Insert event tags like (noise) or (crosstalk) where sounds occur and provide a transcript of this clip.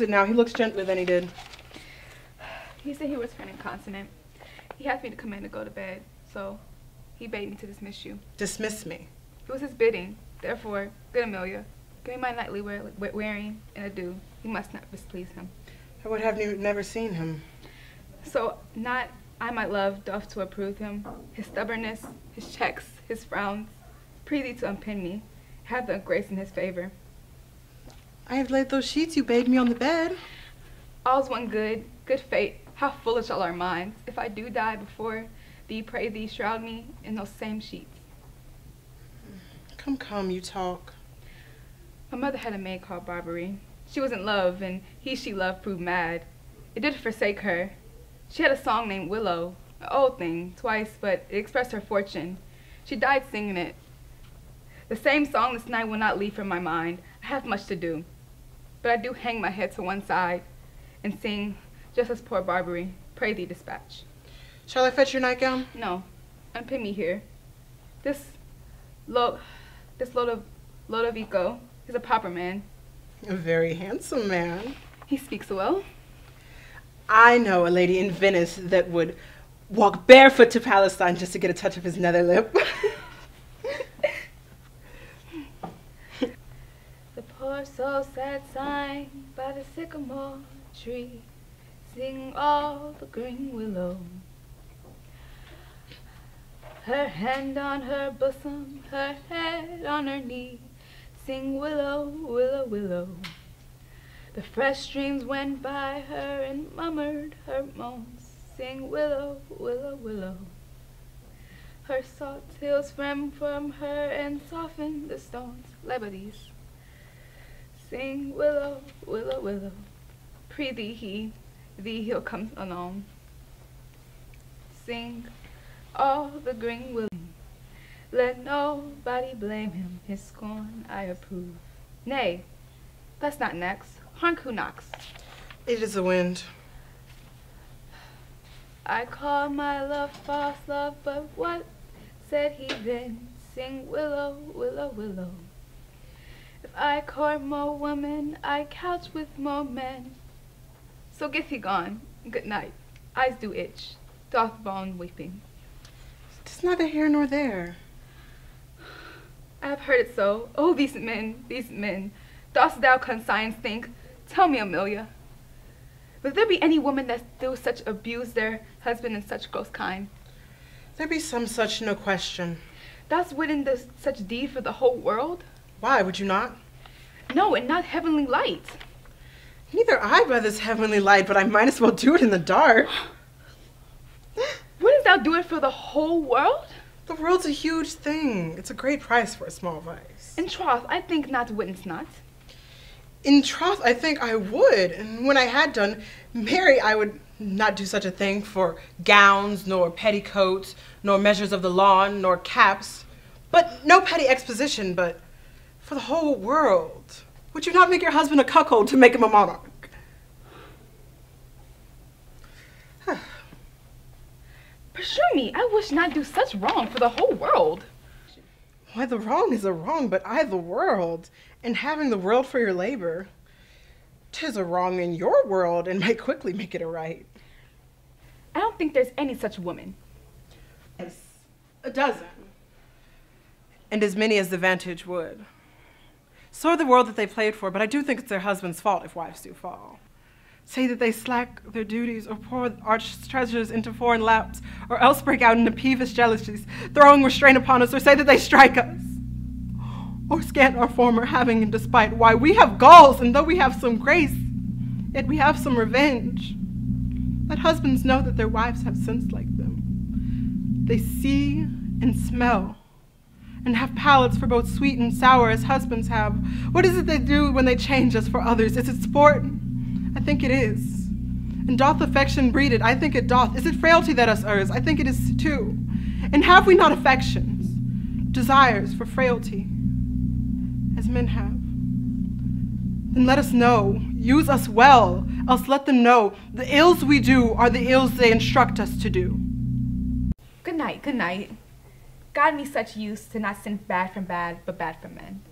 It now? He looks gentler than he did. He said he was feeling incontinent. He asked me to come in to go to bed, so he bade me to dismiss you. Dismiss me. It was his bidding. Therefore, good Emilia, give me my nightly wear wearing and adieu. You must not displease him. I would have never seen him. So, not I, my love, doth to approve him, his stubbornness, his checks, his frowns, prithee to unpin me, have the grace in his favor. I have laid those sheets you bade me on the bed. All's one good, good fate, how foolish all our minds. If I do die before thee, pray thee, shroud me in those same sheets. Come, come, you talk. My mother had a maid called Barbary. She was in love, and he she loved proved mad. It did forsake her. She had a song named Willow, an old thing, twice, but it expressed her fortune. She died singing it. The same song this night will not leave from my mind. I have much to do. But I do hang my head to one side and sing, just as poor Barbary, pray thee dispatch. Shall I fetch your nightgown? No, unpin me here. This lo this Lodovico is a proper man. A very handsome man. He speaks well. I know a lady in Venice that would walk barefoot to Palestine just to get a touch of his nether lip. (laughs) poor soul sat sighing by the sycamore tree, sing all the green willow. Her hand on her bosom, her head on her knee. Sing willow, willow, willow. The fresh streams went by her and murmured her moans. Sing willow, willow, willow. Her salt hills swam from her and softened the stones. Lebanese. Sing willow, willow, willow. Prithee he, thee he'll come along. Sing all the green willow. Let nobody blame him, his scorn I approve. Nay, that's not next. Hark who knocks. It is the wind. I call my love false love, but what said he then? Sing willow, willow, willow. I court more women, I couch with more men. So get thee gone, good night. Eyes do itch, doth bone weeping. Tis neither here nor there. I have heard it so. Oh, these men, these men. Dost thou conscience think? Tell me, Emilia. Would there be any woman that do such abuse their husband in such gross kind? There be some such, no question. Dost wouldn't this such deed for the whole world? Why, would you not? No, and not heavenly light. Neither I by this heavenly light, but I might as well do it in the dark. (gasps) Wouldn't thou do it for the whole world? The world's a huge thing. It's a great price for a small vice. In troth, I think not wouldn't not. In troth, I think I would. And when I had done, Mary, I would not do such a thing for gowns, nor petticoats, nor measures of the lawn, nor caps. But no petty exposition, but for the whole world. Would you not make your husband a cuckold to make him a monarch? (sighs) Pursue me, I wish not do such wrong for the whole world. Why, the wrong is a wrong, but I the world, and having the world for your labor. Tis a wrong in your world, and might quickly make it a right. I don't think there's any such woman. Yes, a dozen. And as many as the vantage would. So the world that they played for, but I do think it's their husband's fault if wives do fall say that they slack their duties or pour arch treasures into foreign laps, or else break out into peevish jealousies, throwing restraint upon us, or say that they strike us, or scant our former having in despite. Why, we have galls, and though we have some grace, yet we have some revenge. Let husbands know that their wives have sense like them. They see and smell, and have palates for both sweet and sour as husbands have. What is it they do when they change us for others? Is it sport? I think it is. And doth affection breed it? I think it doth. Is it frailty that us errs? I think it is too. And have we not affections, desires for frailty, as men have? Then let us know, use us well, else let them know the ills we do are the ills they instruct us to do. Good night, good night. God me such use to not send bad from bad, but bad from men.